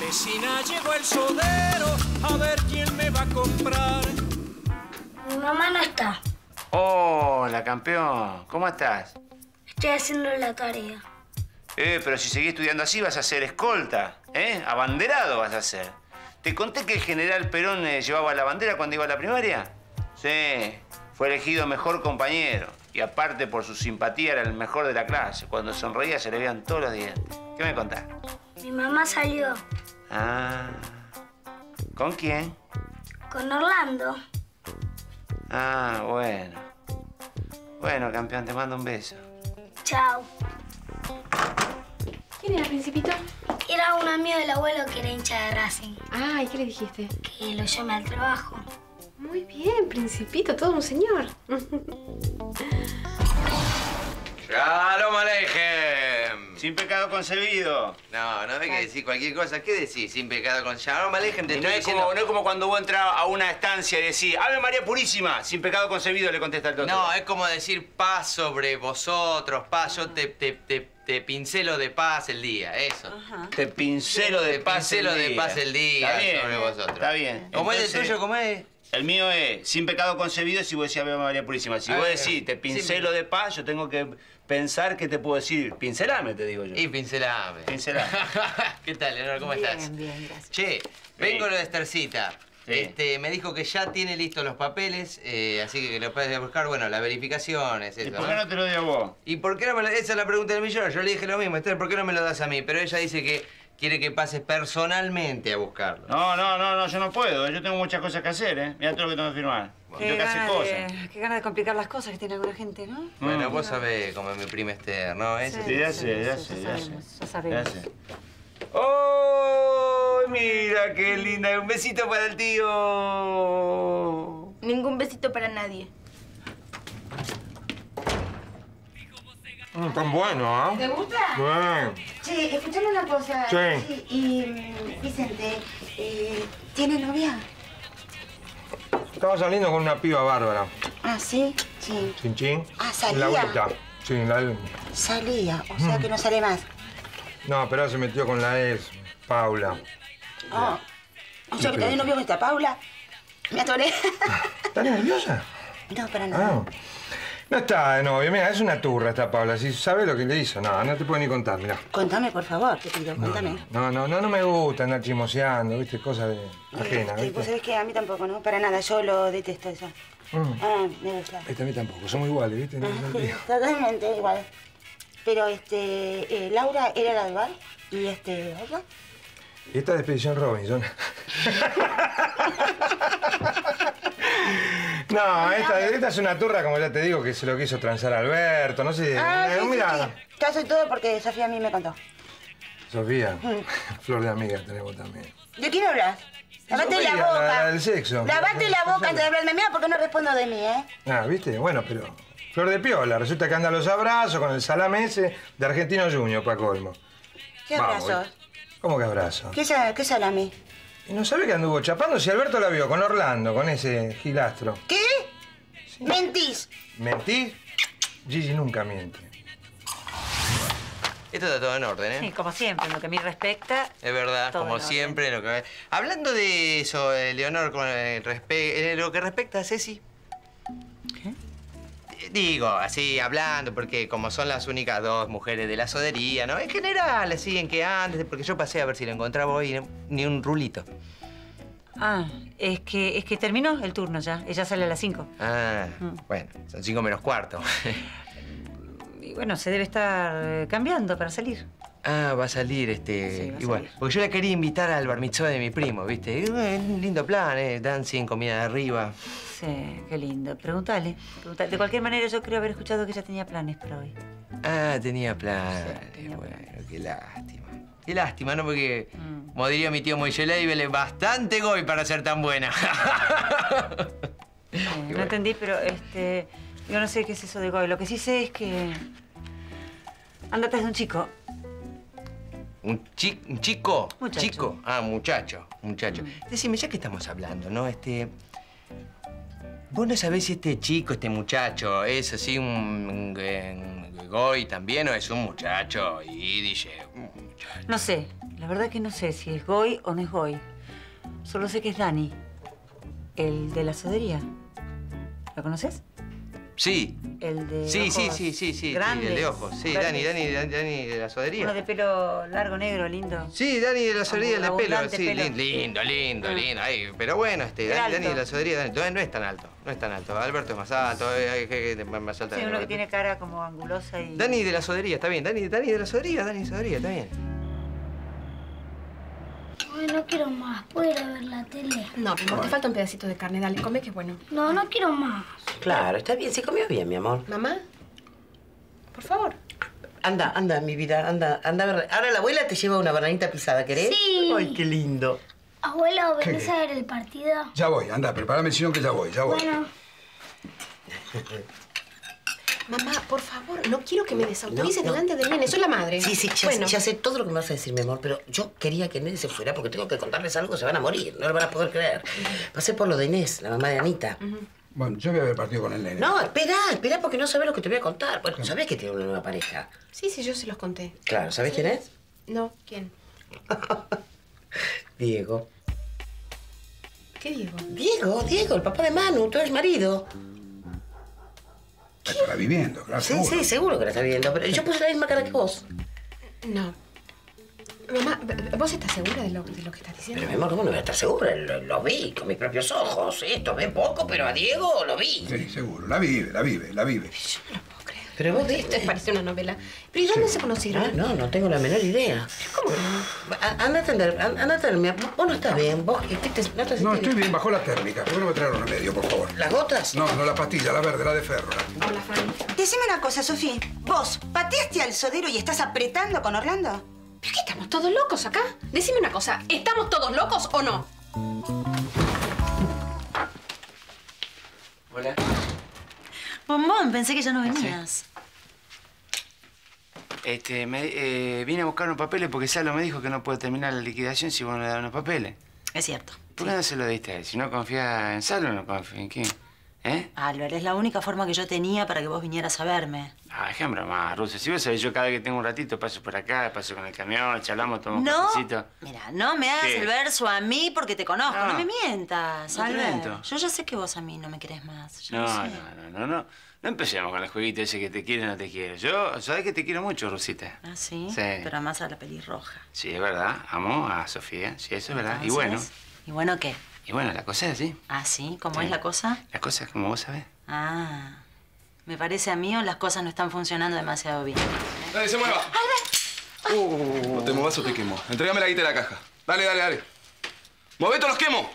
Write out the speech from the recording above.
Vecina, llegó el sodero, a ver quién me va a comprar. Mi mamá no está. Hola, campeón. ¿Cómo estás? Estoy haciendo la tarea. Eh, pero si seguís estudiando así vas a ser escolta, ¿eh? Abanderado vas a ser. ¿Te conté que el general Perón eh, llevaba la bandera cuando iba a la primaria? Sí, fue elegido mejor compañero. Y aparte por su simpatía era el mejor de la clase. Cuando sonreía se le veían todos los dientes. ¿Qué me contás? Mi mamá salió Ah. ¿Con quién? con Orlando. Ah, bueno. Bueno, campeón, te mando un beso. Chao. ¿Quién era, Principito? Era un amigo del abuelo que era hincha de Racing. Ah, ¿y qué le dijiste? Que lo llame al trabajo. Muy bien, Principito, todo un señor. ¡Shalom Alejem! Sin pecado concebido. No, no hay que decir cualquier cosa. ¿Qué decís? Sin pecado con Shalom Alejem. Te Y no estoy es, diciendo... como, no es como cuando vos entras a una estancia y decís, Ave María Purísima, sin pecado concebido, le contesta el doctor. No, es como decir paz sobre vosotros, paz, yo te, te, te, te pincelo de paz el día, eso. Te pincelo de Te paz pincelo el de día. pás el día Está bien, sobre vosotros. Está bien. ¿Cómo es el tuyo? ¿Cómo es? El mío es, sin pecado concebido, si vos decís Ave María Purísima. Si Ah, vos bien. decís, te pincelo me- de paz, yo tengo que pensar qué te puedo decir. Pincelame, te digo yo. Y pincelame. Pincelame. ¿Qué tal, Leonor? ¿Cómo estás? Bien, bien, gracias. Che, vengo lo de Estercita. Sí. Este, me dijo que ya tiene listos los papeles, eh, así que lo puedes buscar, bueno, las verificaciones, ¿Y eso, por qué no te lo digo a vos? ¿Y por qué no me lo... Esa es la pregunta del millón. Yo le dije lo mismo, Esther, ¿por qué no me lo das a mí? Pero ella dice que quiere que pases personalmente a buscarlo. No, no, no, no, yo no puedo. Yo tengo muchas cosas que hacer, ¿eh? Mira todo lo que tengo que firmar. Qué Tengo que hacer ganas, cosas. de, qué ganas de complicar las cosas que tiene alguna gente, ¿no? Bueno, vos sabés cómo es mi prima Esther, ¿no? Ese- Sí, ya sé, ya sí, sé, ya ya sé. sabemos, ya sabemos. Ya sé. ¡Oh! Mira qué linda. Un besito para el tío. Ningún besito para nadie. Mm, tan bueno, ¿ah? ¿Te gusta? Bien. Che, escuchame una cosa. Sí. y mm, Vicente, eh, ¿tiene novia? Estaba saliendo con una piba bárbara. Ah, sí, sí. Chin chin. Ah, salía. Laurita. Sí, la... Salía, o sea que no sale más. No, pero se metió con la ex, Paula. Ah. O sea que tenés novio con esta Paula. Me atoré. ¿Estás nerviosa? no, para nada. Ah. No está de novio. Mira, es una turra esta Paula. Si sabe lo que le hizo, no, no te puedo ni contar, mira. Contame, por favor, te pido, contame. No, no, no, no me gusta andar chismoseando, viste, cosas de ajena, Sí, vos viste. sabés que a mí tampoco, ¿no? Para nada, yo lo detesto eso. Mm. Ah, me gusta. Este a mí tampoco, somos iguales, viste. Ese sentido. Totalmente igual. Pero, este, eh, Laura era la del bar y este, ¿otra? Y esta es de Expedición Robinson. No, esta, esta es una turra, como ya te digo, que se lo quiso transar a Alberto, no sé. Ah, eh, sí, sí, mira, sí. Soy todo porque Sofía a mí me contó. Sofía, flor de amiga tenemos también. ¿De quién hablas? Lavate Sofía, la boca. la del sexo. Lavate la boca antes de hablarme. Mira, porque no respondo de mí, ¿eh? Ah, ¿viste? Bueno, pero flor de piola. Resulta que anda a los abrazos con el salame ese de Argentino Junior, pa' colmo. ¿Qué Vamos, abrazos? ¿Cómo que abrazo? ¿Qué, sa- qué salami? ¿Y no sabe que anduvo chapando? Si Alberto la vio con Orlando, con ese gilastro. ¿Qué? Mentís. ¿Mentí? Gigi nunca miente. Esto está todo en orden, ¿eh? Sí, como siempre, en lo que a mí respecta. Es verdad, como siempre. Lo que... Hablando de eso, eh, Leonor, con el respe- lo que respecta a Ceci. Digo, así hablando, porque como son las únicas dos mujeres de la sodería, ¿no? En general, así en que antes, porque yo pasé a ver si lo encontraba hoy, ni un rulito. Ah, es que, es que terminó el turno ya. Ella sale a las 5. Ah, Mm. bueno, son cinco menos cuarto. Y bueno, se debe estar eh, cambiando para salir. Ah, va a salir este. Sí, va a igual. salir. Porque yo la quería invitar al bar mitzvah de mi primo, ¿viste? Es un lindo plan, ¿eh? Dancing, comida de arriba. Sí, qué lindo. Pregúntale. De cualquier manera, yo creo haber escuchado que ella tenía planes para hoy. Ah, tenía planes. Sí, tenía bueno, planes. qué lástima. Qué lástima, ¿no? Porque, Mm. como diría mi tío Moisés Leibel, es bastante goy para ser tan buena. Eh, no entendí, pero este. Yo no sé qué es eso de Goy. Lo que sí sé es que. Anda atrás de un chico. ¿Un, chi- un chico? Muchacho. Chico. Ah, muchacho. Muchacho. Decime, ya que estamos hablando, ¿no? Este. Vos no sabés si este chico, este muchacho, es así un, un, goy también o es un muchacho y dice. No sé. La verdad que no sé si es Goy o no es Goy. Solo sé que es Dani, el de la sodería. ¿Lo conoces? Sí. El de Sí, ojos sí, sí, sí. grandes, sí, el de ojos. Sí. Dani, Dani, Dani, Dani de la Uno sodería. de pelo largo, negro, lindo. Sí, Dani de la sodería, el de pelo. Sí, pelo. lindo, lindo, Ah. lindo. Ay, pero bueno, este, Dani, Dani de la sodería, Dani, no, no es tan alto, no es tan alto. Alberto es más alto, eh, hay gente más alta. Sí, uno que tiene cara como angulosa y... Dani de la sodería, está bien. Dani, Dani de la sodería, Dani de la sodería, está bien. Ay, no quiero más. ¿Puedo ir a ver la tele? No, mi amor, te falta un pedacito de carne. Dale, come que es bueno. No, no quiero más. Claro, está bien, se comió bien, mi amor. Mamá, por favor. Anda, anda, mi vida, anda, anda a ver. Ahora la abuela te lleva una bananita pisada, ¿querés? Sí. Ay, qué lindo. Abuelo, ¿venís ¿Qué? a ver el partido? Ya voy, anda, prepárame el sillón que ya voy, ya voy. Bueno, Mamá, por favor, no quiero que me desautorices No, no. delante del nene. Soy la madre. Sí, sí, ya, bueno, ya sé todo lo que me vas a decir, mi amor, pero yo quería que Inés se fuera porque tengo que contarles algo, se van a morir, no lo van a poder creer. Pasé por lo de Inés, la mamá de Anita. Bueno, yo voy a ver partido con el nene. No, espera, espera porque no sabes lo que te voy a contar. Bueno, sabés que tiene una nueva pareja. Sí, sí, yo se los conté. Claro, ¿sabés quién es? No, ¿quién? Diego. ¿Qué digo? Diego, Diego, el papá de Manu, tu ex marido. Estará viviendo, claro. Sí, seguro. sí, seguro que la está viendo, pero yo puse la misma cara que vos. No. Mamá, ¿vos estás segura de lo, de lo que estás diciendo? Pero mi amor, ¿cómo no voy a estar segura? Lo, lo vi con mis propios ojos. Esto ve poco, pero a Diego lo vi. Sí, seguro. La vive, la vive, la vive. Yo no lo puedo creer. Pero vos Esto viste. parece una novela. ¿Pero y dónde se Ah, conocieron? no, no tengo la menor idea. ¿Cómo? A- Anda a atender, an- anda a atenderme. Vos no estás bien, vos ¿qué te, no te No, estoy bien, bajó la térmica. ¿Por qué no me traen un remedio, por favor? ¿Las gotas? No, no la pastilla, la verde, la de ferro. la- Hola, Fanny. Decime una cosa, Sofía. ¿Vos pateaste al sodero y estás apretando con Orlando? ¿Pero qué estamos todos locos acá? Decime una cosa, ¿estamos todos locos o no? Hola. Bombón, pensé que ya no venías. Este, me, eh, vine a buscar unos papeles porque Salo me dijo que no puede terminar la liquidación si vos no le das unos papeles. Es cierto. ¿Por qué no se lo diste a él? Si no confía en Salo, no confía en quién. ¿Eh? Albert, es la única forma que yo tenía para que vos vinieras a verme. Ah, déjame más, Rusia. Si vos sabés, yo cada vez que tengo un ratito paso por acá, paso con el camión, charlamos, tomamos No, un cafecito. mira, no me hagas ¿Qué? el verso a mí porque te conozco. No, No. me mientas, No te Albert. miento. Yo ya sé que vos a mí no me querés más. No, no, no, no, no. No empecemos con el jueguito ese que te quiere o no te quiere. Yo, sabés que te quiero mucho, Rosita. ¿Ah, sí? Sí. Pero más a la pelirroja. Sí, es verdad. Amo a Sofía. Sí, eso es verdad. Y bueno, ¿Y bueno qué? Y bueno, la cosa es así. ¿Ah, sí? ¿Cómo Sí. es la cosa? La cosa es como vos sabés. Ah. Me parece a mí o las cosas no están funcionando demasiado bien. Dale, se mueva. No te muevas o te quemo. Entrégame la guita de la caja. Dale, dale, dale. ¡Moveto, los quemo!